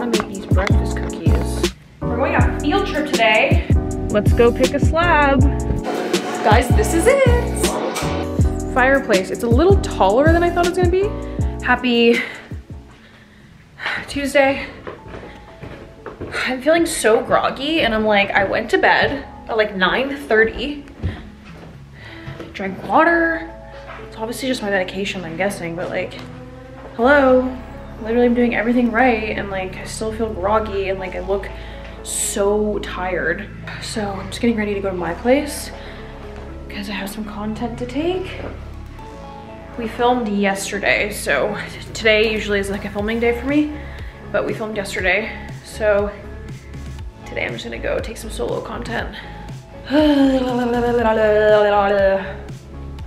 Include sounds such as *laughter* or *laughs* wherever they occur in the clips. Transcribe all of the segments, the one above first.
want to make these breakfast cookies. We're going on a field trip today. Let's go pick a slab. Guys, this is it. Fireplace. It's a little taller than I thought it was gonna be. Happy Tuesday. I'm feeling so groggy and I'm like, I went to bed at like 9.30. Drank water. It's obviously just my medication, I'm guessing, but like, hello. Literally I'm doing everything right and like I still feel groggy and like I look so tired. So I'm just getting ready to go to my place because I have some content to take. We filmed yesterday, so today usually is like a filming day for me, but we filmed yesterday. So today I'm just gonna go take some solo content. *sighs*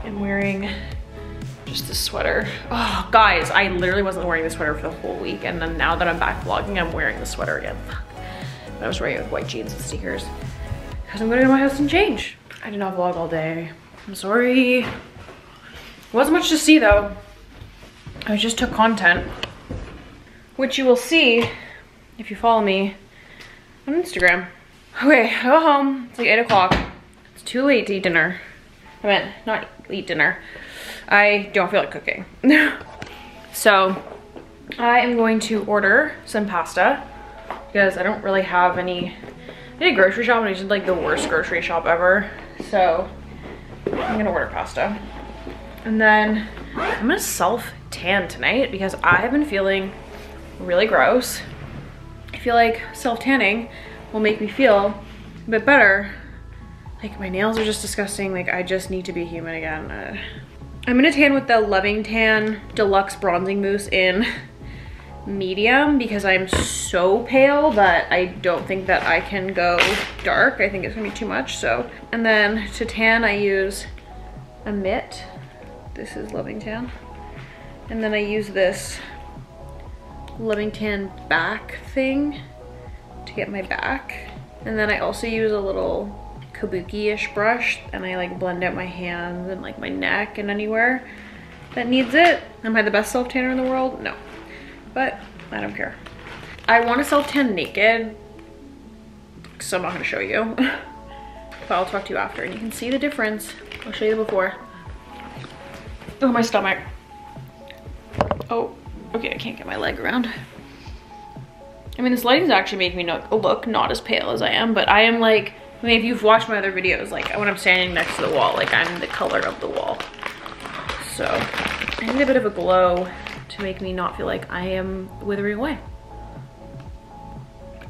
I'm wearing just this sweater. Oh, guys, I literally wasn't wearing this sweater for the whole week, and then now that I'm back vlogging, I'm wearing the sweater again. I was wearing it with white jeans and sneakers because I'm gonna go to my house and change. I did not vlog all day. I'm sorry. Wasn't much to see though. I just took content, which you will see if you follow me on Instagram. Okay, I go home. It's like eight o'clock. It's too late to eat dinner. I meant not eat dinner. I don't feel like cooking. *laughs* so I am going to order some pasta because I don't really have any, I did grocery shop and I like the worst grocery shop ever. So I'm gonna order pasta. And then I'm gonna self tan tonight because I have been feeling really gross. I feel like self tanning will make me feel a bit better. Like my nails are just disgusting. Like I just need to be human again. Uh, I'm gonna tan with the Loving Tan Deluxe Bronzing Mousse in medium because I'm so pale that I don't think that I can go dark. I think it's gonna be too much, so. And then to tan, I use a mitt. This is Loving Tan. And then I use this Loving Tan back thing to get my back. And then I also use a little kabuki-ish brush and I like blend out my hands and like my neck and anywhere that needs it. Am I the best self tanner in the world? No but I don't care. I want to self tan naked, so I'm not going to show you. *laughs* but I'll talk to you after and you can see the difference. I'll show you the before. Oh, my stomach. Oh, okay, I can't get my leg around. I mean, this lighting's actually making me not, look not as pale as I am, but I am like, I mean, if you've watched my other videos, like when I'm standing next to the wall, like I'm the color of the wall. So I need a bit of a glow to make me not feel like I am withering away.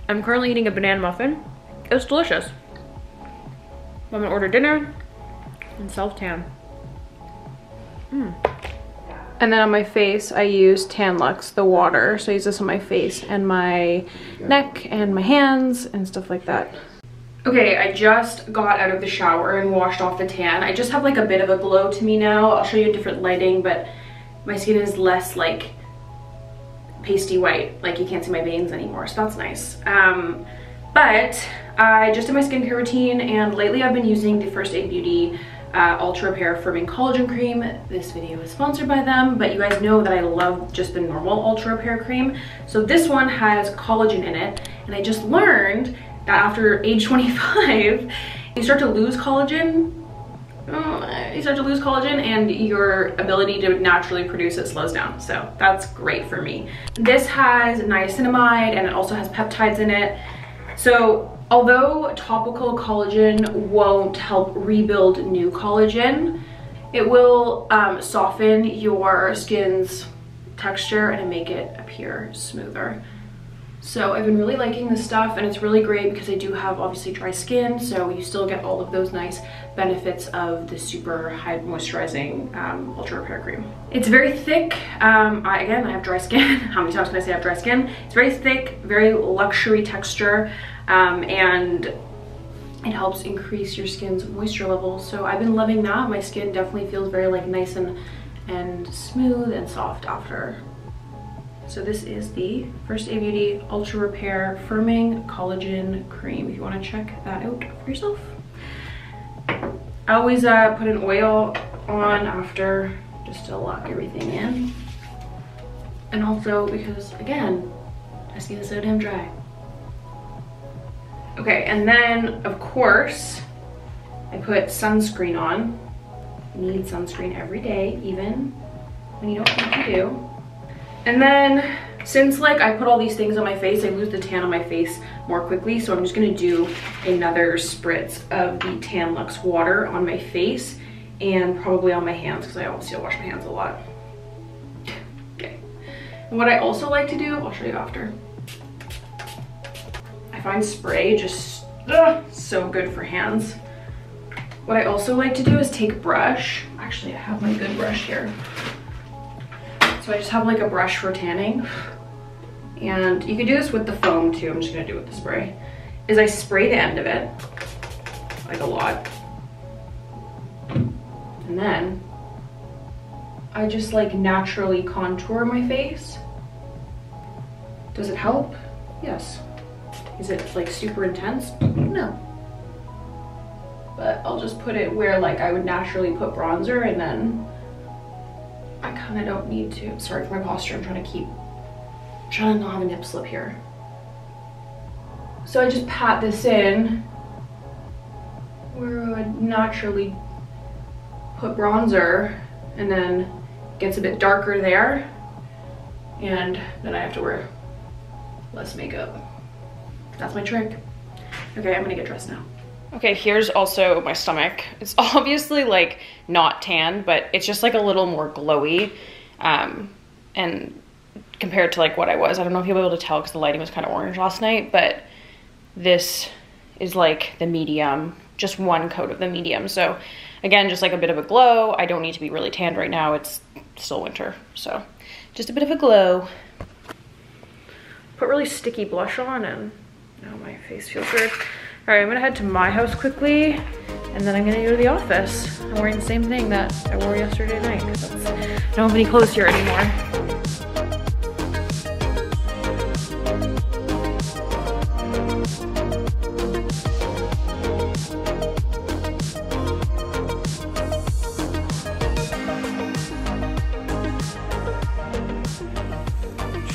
I'm currently eating a banana muffin. It's delicious. I'm gonna order dinner and self-tan. Mm. And then on my face, I use Tan-Luxe, the water. So I use this on my face and my neck and my hands and stuff like that. Okay, I just got out of the shower and washed off the tan. I just have like a bit of a glow to me now. I'll show you a different lighting, but my skin is less like pasty white, like you can't see my veins anymore, so that's nice. Um, but I just did my skincare routine and lately I've been using the First Aid Beauty uh, Ultra Repair Firming Collagen Cream. This video is sponsored by them, but you guys know that I love just the normal Ultra Repair Cream. So this one has collagen in it, and I just learned that after age 25, *laughs* you start to lose collagen uh, you start to lose collagen and your ability to naturally produce it slows down. So that's great for me. This has niacinamide and it also has peptides in it. So although topical collagen won't help rebuild new collagen, it will um, soften your skin's texture and make it appear smoother. So I've been really liking this stuff and it's really great because I do have obviously dry skin so you still get all of those nice benefits of the super high moisturizing um, ultra repair cream. It's very thick. Um, I, again, I have dry skin. *laughs* How many times can I say I have dry skin? It's very thick, very luxury texture um, and it helps increase your skin's moisture level. So I've been loving that. My skin definitely feels very like nice and, and smooth and soft after so this is the First Aid Beauty Ultra Repair Firming Collagen Cream if you want to check that out for yourself. I always uh, put an oil on after just to lock everything in. And also because, again, My skin is so damn dry. Okay, and then of course, I put sunscreen on. need sunscreen every day, even when you don't think you do. And then since like I put all these things on my face, I lose the tan on my face more quickly. So I'm just gonna do another spritz of the Tan Luxe water on my face and probably on my hands because I obviously wash my hands a lot. Okay. And what I also like to do, I'll show you after. I find spray just ugh, so good for hands. What I also like to do is take brush. Actually, I have my good brush here. So I just have like a brush for tanning. And you can do this with the foam too. I'm just gonna do it with the spray. Is I spray the end of it, like a lot. And then I just like naturally contour my face. Does it help? Yes. Is it like super intense? No. But I'll just put it where like I would naturally put bronzer and then I kind of don't need to. Sorry for my posture. I'm trying to keep, trying to not have a nip slip here. So I just pat this in where I would naturally put bronzer and then gets a bit darker there. And then I have to wear less makeup. That's my trick. Okay, I'm gonna get dressed now. Okay, here's also my stomach. It's *laughs* obviously like not tan, but it's just like a little more glowy. Um, and compared to like what I was, I don't know if you'll be able to tell because the lighting was kind of orange last night, but this is like the medium, just one coat of the medium. So again, just like a bit of a glow. I don't need to be really tanned right now. It's still winter. So just a bit of a glow. Put really sticky blush on and now my face feels weird. All right, I'm gonna head to my house quickly and then I'm gonna go to the office. I'm wearing the same thing that I wore yesterday night because I don't have any clothes here anymore.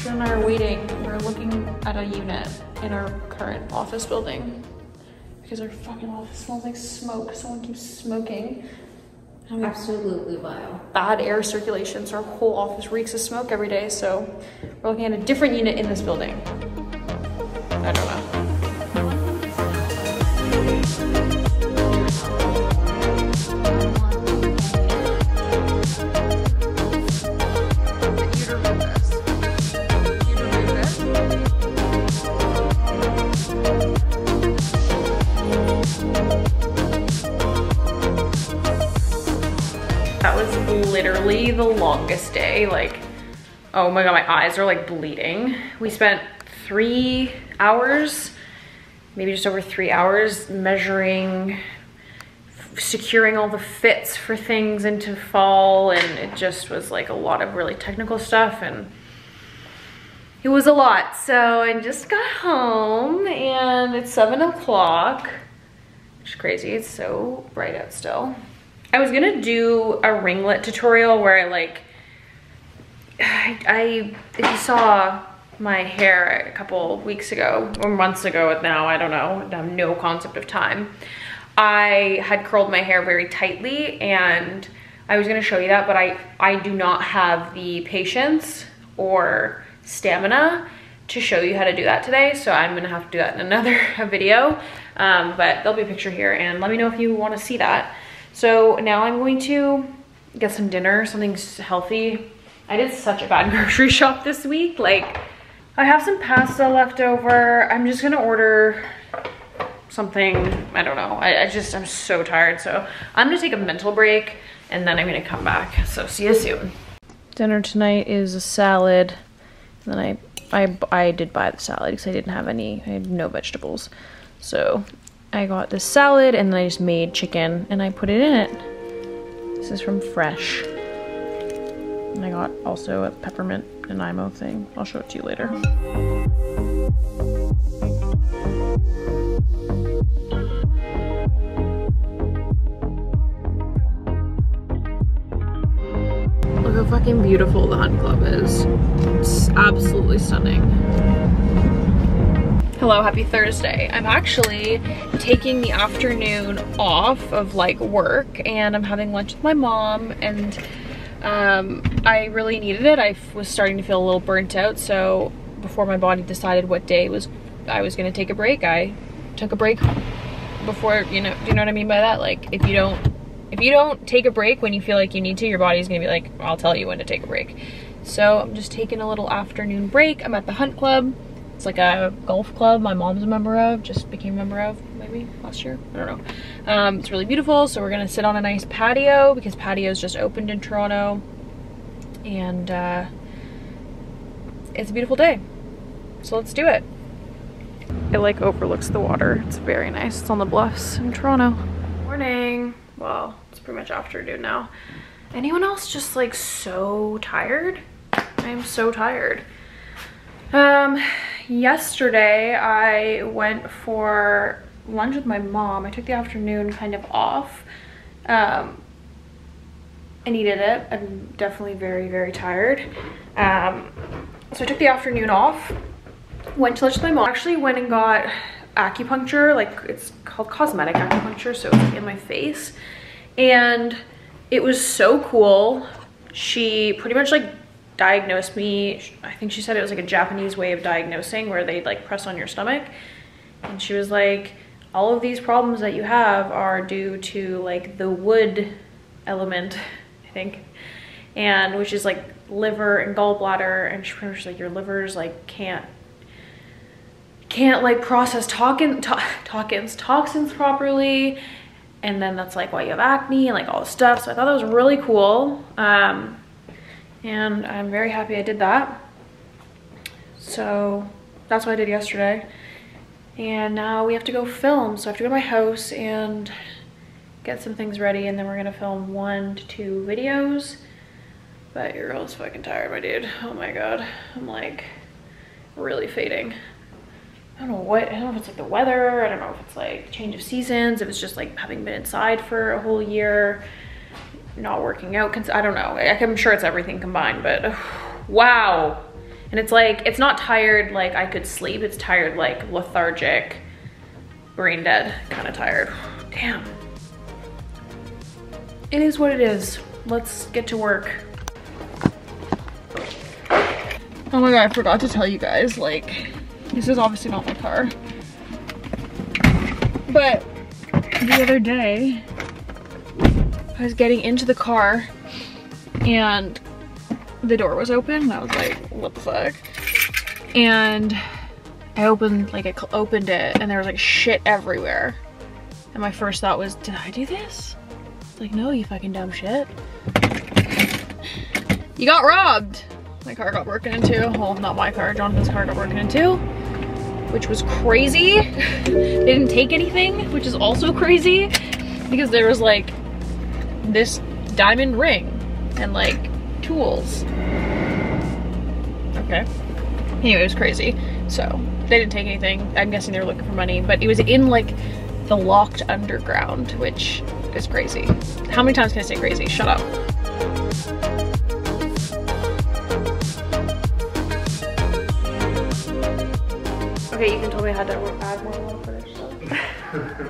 and I are waiting. We're looking at a unit in our current office building because our fucking office smells like smoke. Someone keeps smoking. Absolutely vile. Bad air circulation, so our whole office reeks of smoke every day. So we're looking at a different unit in this building. I don't know. The longest day. Like, oh my God, my eyes are like bleeding. We spent three hours, maybe just over three hours measuring, securing all the fits for things into fall. And it just was like a lot of really technical stuff and it was a lot. So I just got home and it's seven o'clock, which is crazy. It's so bright out still. I was gonna do a ringlet tutorial where I like, *sighs* I, if you saw my hair a couple weeks ago or months ago now, I don't know, I have no concept of time. I had curled my hair very tightly and I was gonna show you that, but I, I do not have the patience or stamina to show you how to do that today. So I'm gonna have to do that in another *laughs* video. Um, but there'll be a picture here and let me know if you wanna see that. So now I'm going to get some dinner, something healthy. I did such a bad *laughs* grocery shop this week. Like, I have some pasta left over. I'm just gonna order something, I don't know. I, I just, I'm so tired. So I'm gonna take a mental break and then I'm gonna come back. So see you soon. Dinner tonight is a salad. And then I, I, I did buy the salad because I didn't have any, I had no vegetables. So I got this salad and then I just made chicken and I put it in it. This is from Fresh. And I got also a peppermint Nanaimo thing. I'll show it to you later. Look how fucking beautiful the Hunt Club is. It's absolutely stunning. Hello, happy Thursday. I'm actually taking the afternoon off of like work and I'm having lunch with my mom and um, I really needed it. I was starting to feel a little burnt out so before my body decided what day was I was gonna take a break, I took a break before, you know, do you know what I mean by that? Like if you don't, if you don't take a break when you feel like you need to, your body's gonna be like, I'll tell you when to take a break. So I'm just taking a little afternoon break. I'm at the Hunt Club. It's like a golf club my mom's a member of, just became a member of maybe last year. I don't know. Um, it's really beautiful. So we're gonna sit on a nice patio because patios just opened in Toronto. And uh, it's a beautiful day. So let's do it. It like overlooks the water. It's very nice. It's on the bluffs in Toronto. Morning. Well, it's pretty much afternoon now. Anyone else just like so tired? I'm so tired. Um, yesterday I went for lunch with my mom. I took the afternoon kind of off. Um, I needed it. I'm definitely very, very tired. Um, so I took the afternoon off, went to lunch with my mom. Actually went and got acupuncture, like it's called cosmetic acupuncture, so it's in my face. And it was so cool. She pretty much like diagnosed me. I think she said it was like a Japanese way of diagnosing where they like press on your stomach. And she was like, all of these problems that you have are due to like the wood element, *laughs* I think. And which is like liver and gallbladder. And she pretty much like your livers like can't can't like process toxin, to *laughs* toxins, toxins properly. And then that's like why you have acne and like all this stuff. So I thought that was really cool. Um, and I'm very happy I did that. So that's what I did yesterday. And now we have to go film. So I have to go to my house and get some things ready and then we're gonna film one to two videos. But your girl's fucking tired, my dude. Oh my God. I'm like really fading. I don't know what, I don't know if it's like the weather, I don't know if it's like change of seasons, if it's just like having been inside for a whole year, not working out, I don't know. I'm sure it's everything combined, but wow. And it's like, it's not tired like I could sleep, it's tired like lethargic, brain dead kind of tired. Damn. It is what it is. Let's get to work. Oh my god, I forgot to tell you guys, like, this is obviously not my car. But the other day, I was getting into the car and the door was open. And I was like, what the fuck? And I opened, like I opened it and there was like shit everywhere. And my first thought was, did I do this? Like, no, you fucking dumb shit. You got robbed. My car got broken into. Well, not my car, Jonathan's car got broken into which was crazy. *laughs* they didn't take anything, which is also crazy because there was like this diamond ring and like tools. Okay. Anyway, it was crazy. So they didn't take anything. I'm guessing they were looking for money, but it was in like the locked underground, which is crazy. How many times can I say crazy? Shut up. Okay, you can tell me how to add more. So.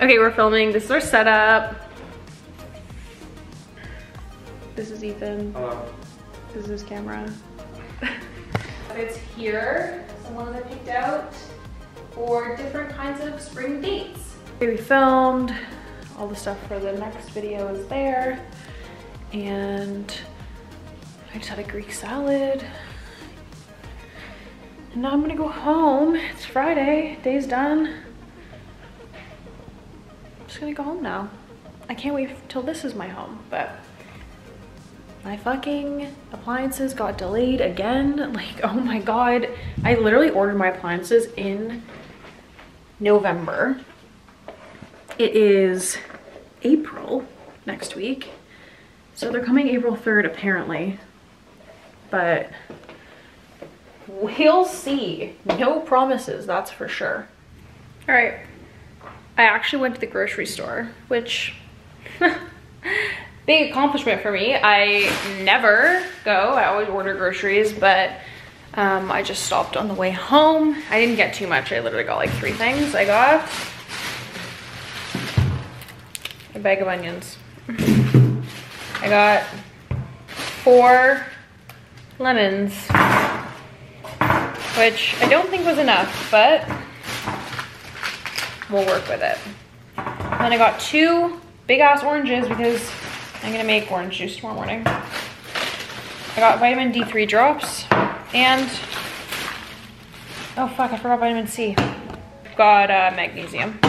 *laughs* okay, we're filming. This is our setup. This is Ethan. Hello. This is his camera. But *laughs* it's here. Someone that I picked out for different kinds of spring dates. Okay, we filmed. All the stuff for the next video is there. And I just had a Greek salad. And now I'm gonna go home. It's Friday, day's done. I'm just gonna go home now. I can't wait till this is my home, but my fucking appliances got delayed again. *laughs* Like, oh my God. I literally ordered my appliances in November. It is April next week. So they're coming April 3rd apparently, but We'll see. No promises, that's for sure. All right, I actually went to the grocery store, which *laughs* big accomplishment for me. I never go, I always order groceries, but um, I just stopped on the way home. I didn't get too much. I literally got like three things. I got a bag of onions. I got four lemons, which I don't think was enough, but we'll work with it. then I got two big ass oranges because I'm gonna make orange juice tomorrow morning. I got vitamin D3 drops and, oh fuck, I forgot vitamin C. Got uh, magnesium.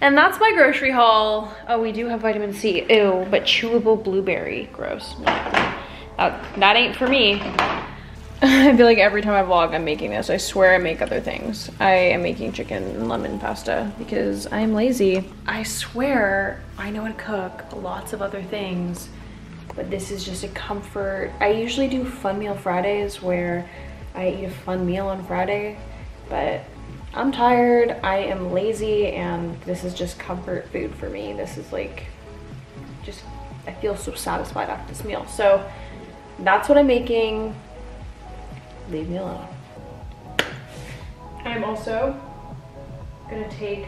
And that's my grocery haul. Oh, we do have vitamin C. Ew, but chewable blueberry. Gross. That, that ain't for me. *laughs* I feel like every time I vlog, I'm making this. I swear I make other things. I am making chicken and lemon pasta because I'm lazy. I swear I know how to cook lots of other things, but this is just a comfort. I usually do fun meal Fridays where I eat a fun meal on Friday, but I'm tired, I am lazy, and this is just comfort food for me. This is like, just, I feel so satisfied after this meal. So that's what I'm making. Leave me alone. I'm also gonna take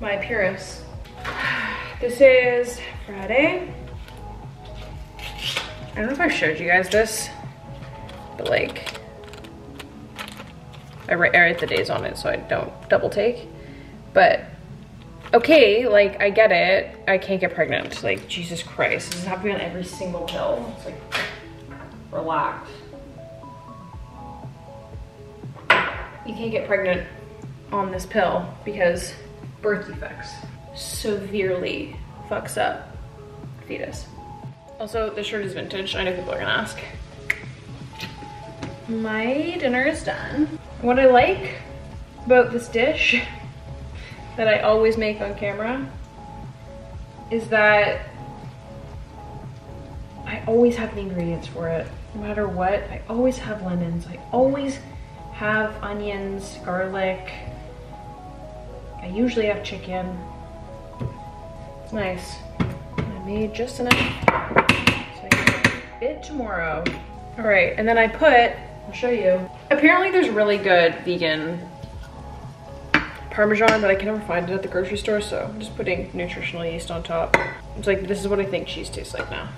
my Epuris. This is Friday. I don't know if I showed you guys this, but like, I write, I write the days on it so I don't double take. But okay, like I get it. I can't get pregnant. Like Jesus Christ, this is happening on every single pill. It's like relax. You can't get pregnant on this pill because birth defects severely fucks up fetus. Also, this shirt is vintage. I know people are gonna ask. My dinner is done. What I like about this dish that I always make on camera is that I always have the ingredients for it. No matter what, I always have lemons. I always have onions, garlic. I usually have chicken. It's nice. I made just enough so I can bit tomorrow. All right, and then I put I'll show you. Apparently there's really good vegan Parmesan, but I can never find it at the grocery store, so I'm just putting nutritional yeast on top. It's like, this is what I think cheese tastes like now.